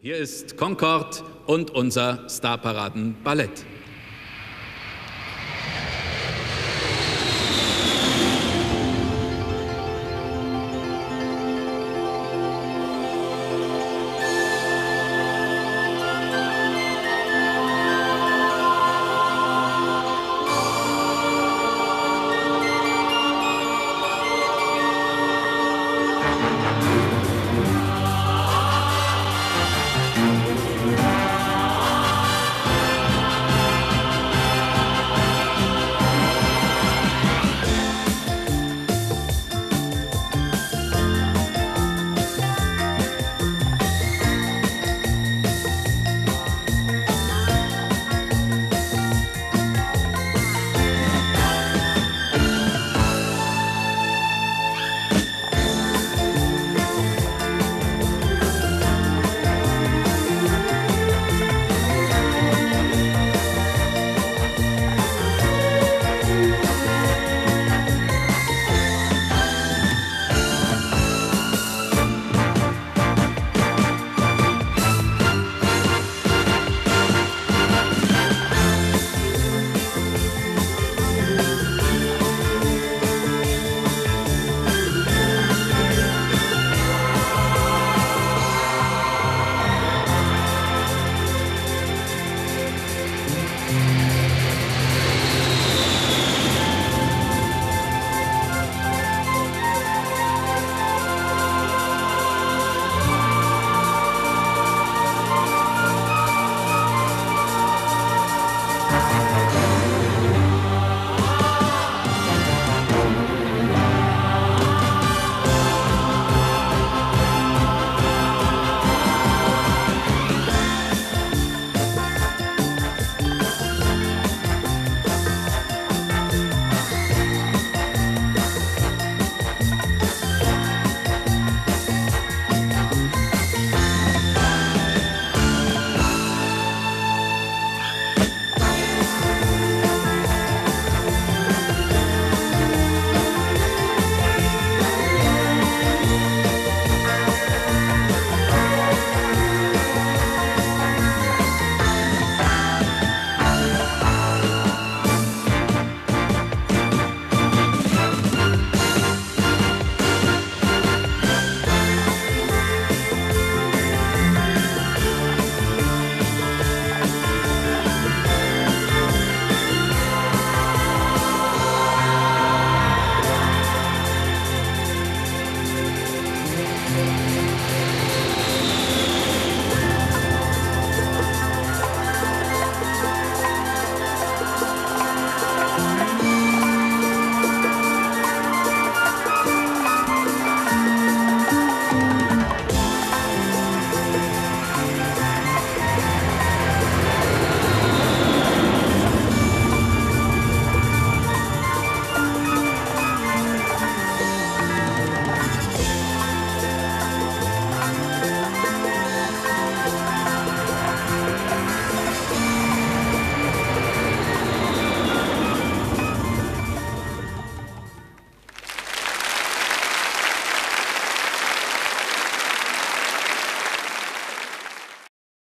Hier ist Concord und unser Starparaden Ballett.